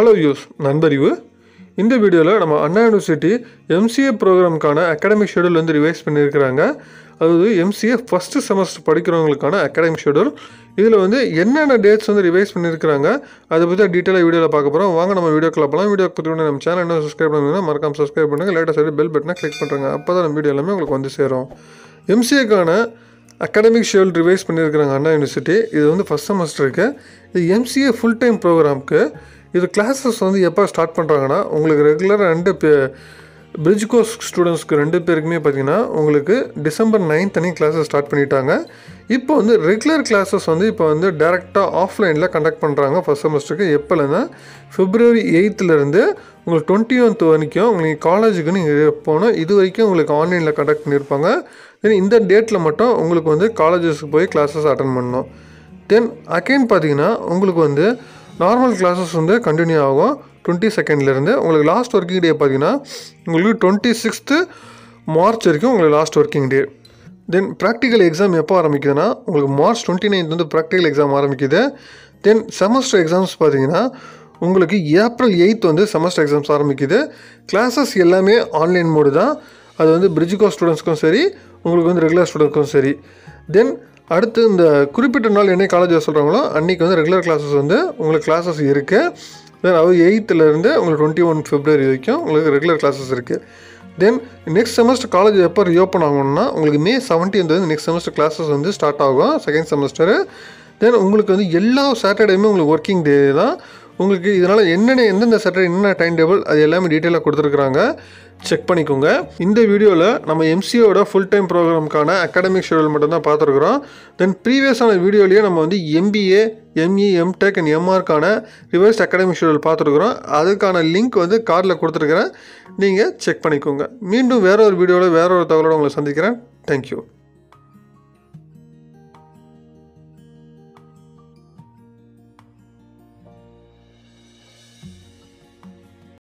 Hello use நண்பறிவு. இந்த வீடியோவில் நம்ம அண்ணா யூனிவர்சிட்டி எம்சிஏ ப்ரோக்ராமுக்கான அகாடமிக் ஷெடியூல் வந்து ரிவைஸ் பண்ணியிருக்கிறாங்க அதாவது எம்சிஏ ஃபஸ்ட்டு செமஸ்டர் படிக்கிறவங்களுக்கான அகாடமிக் ஷெடியூல் இதில் வந்து என்னென்ன டேட்ஸ் வந்து ரிவைஸ் பண்ணியிருக்கிறாங்க அதை பற்றி டீட்டெயிலாக வீடியோவில் பார்க்க போகிறோம் வாங்க நம்ம வீடியோக்குள்ள போகலாம் வீடியோ பற்றி நம்ம சேனல் என்ன சப்ஸ்கிரைப் பண்ணுங்கன்னா மறக்காம சப்ஸ்கிரைப் பண்ணுங்கள் லேட்டஸ்ட் பெல் பட்டனை கிளிக் பண்ணுறாங்க அப்போ தான் நம்ம வீடியோ எல்லாமே உங்களுக்கு வந்து சேரும். எம்சிஏக்கான அகாடமிக் ஷெடியூல் ரிவைஸ் பண்ணியிருக்கிறாங்க அண்ணா யூனிவர்சிட்டி இது வந்து ஃபஸ்ட் செமஸ்டருக்கு இது எம்சிஏ ஃபுல் டைம் ப்ரோக்ராம்க்கு இது கிளாஸஸ் வந்து எப்போ ஸ்டார்ட் பண்ணுறாங்கன்னா உங்களுக்கு ரெகுலராக ரெண்டு பே பிரிட்ஜ் கோர்ஸ் ஸ்டூடெண்ட்ஸ்க்கு ரெண்டு பேருக்குமே பார்த்தீங்கன்னா உங்களுக்கு டிசம்பர் நைன்த் அன்னைக்கு கிளாஸஸ் ஸ்டார்ட் பண்ணிட்டாங்க. இப்போ வந்து ரெகுலர் கிளாஸஸ் வந்து இப்போ வந்து டேரெக்டாக ஆஃப்லைனில் கண்டக்ட் பண்ணுறாங்க ஃபஸ்ட் செமஸ்டருக்கு எப்போலேருந்து ஃபிப்ரவரி எயித்துலேருந்து உங்களுக்கு டுவெண்ட்டி ஒன்த் வரைக்கும் உங்களுக்கு காலேஜுக்கு நீங்கள் போனோம் இது வரைக்கும் உங்களுக்கு ஆன்லைனில் கண்டக்ட் பண்ணியிருப்பாங்க தென் இந்த டேட்டில் மட்டும் உங்களுக்கு வந்து காலேஜஸ்க்கு போய் கிளாஸஸ் அட்டன் பண்ணணும். தென் அகைன் பார்த்தீங்கன்னா உங்களுக்கு வந்து நார்மல் கிளாஸஸ் வந்து கண்டினியூ ஆகும். டுவெண்ட்டி செகண்ட்லேருந்து உங்களுக்கு லாஸ்ட் ஒர்க்கிங் டே பார்த்தீங்கன்னா உங்களுக்கு டுவெண்ட்டி சிக்ஸ்த்து மார்ச் வரைக்கும் உங்களுக்கு last working day then practical exam எப்போ ஆரம்பிக்குதுன்னா உங்களுக்கு மார்ச் டுவெண்ட்டி நைன்த் வந்து ப்ராக்டிக்கல் எக்ஸாம் ஆரம்பிக்குது. தென் செமஸ்டர் எக்ஸாம்ஸ் பார்த்தீங்கன்னா உங்களுக்கு ஏப்ரல் எயித் வந்து செமஸ்டர் எக்ஸாம்ஸ் ஆரம்பிக்குது. கிளாஸஸ் எல்லாமே ஆன்லைன் மோடு தான். அது வந்து பிரிட்ஜிகோ ஸ்டூடெண்ட்ஸ்க்கும் சரி உங்களுக்கு வந்து ரெகுலர் ஸ்டூடெண்ட்ஸ்க்கும் சரி. தென் அடுத்து இந்த குறிப்பிட்ட நாள் என்ன காலேஜ் சொல்கிறாங்களோ அன்றைக்கி வந்து ரெகுலர் கிளாஸஸ் வந்து உங்களுக்கு கிளாஸஸ் இருக்குது தென் அது எயித்துலேருந்து உங்களுக்கு டுவெண்ட்டி ஒன் ஃபிப்ரவரி வரைக்கும் உங்களுக்கு ரெகுலர் கிளாஸஸ் இருக்குது தென் நெக்ஸ்ட் செமஸ்டர் காலேஜ் எப்போ ரீஓப்பன் ஆகணும்னா உங்களுக்கு மே செவன்டீன்த் வந்து நெக்ஸ்ட் செமஸ்டர் கிளாஸஸ் வந்து ஸ்டார்ட் ஆகும் செகண்ட் செமஸ்டரு தென் உங்களுக்கு வந்து எல்லா சாட்டர்டேயுமே உங்களுக்கு ஒர்க்கிங் டே தான். உங்களுக்கு இதனால் என்னென்ன எந்தெந்த சாட்டர்டே என்னென்ன டைம் டேபிள் அது எல்லாமே டீட்டெயிலாக கொடுத்துருக்குறாங்க. செக் பண்ணிக்கோங்க. இந்த வீடியோவில் நம்ம எம்சிஓட ஃபுல் டைம் ப்ரோக்ராமுக்கான அகாடமிக் ஷெடியூல் மட்டும்தான் பார்த்துருக்குறோம். தென் ப்ரீவியஸான வீடியோலேயே நம்ம வந்து எம்பிஏ எம்இ எம்டெக் அண்ட் எம்ஆர்க்கான ரிவர்ஸ்ட் அகாடமிக் ஷெடியூல் பார்த்துருக்குறோம். அதுக்கான லிங்க் வந்து கார்டில் கொடுத்துருக்குறேன். நீங்கள் செக் பண்ணிக்கோங்க. மீண்டும் வேற ஒரு வீடியோவில் வேற ஒரு தகவலோட உங்களை சந்திக்கிறேன். தேங்க்யூ